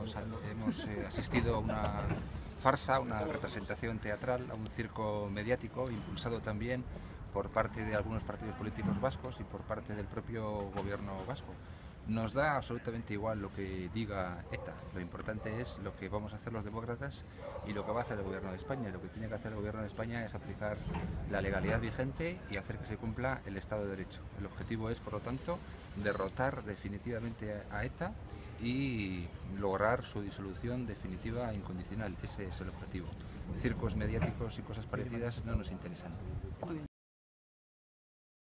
hemos, hemos eh, asistido a una farsa, una representación teatral, a un circo mediático impulsado también por parte de algunos partidos políticos vascos y por parte del propio gobierno vasco. Nos da absolutamente igual lo que diga ETA, lo importante es lo que vamos a hacer los demócratas y lo que va a hacer el gobierno de España. Lo que tiene que hacer el gobierno de España es aplicar la legalidad vigente y hacer que se cumpla el Estado de Derecho. El objetivo es, por lo tanto, derrotar definitivamente a ETA y lograr su disolución definitiva e incondicional. Ese es el objetivo. Circos mediáticos y cosas parecidas no nos interesan.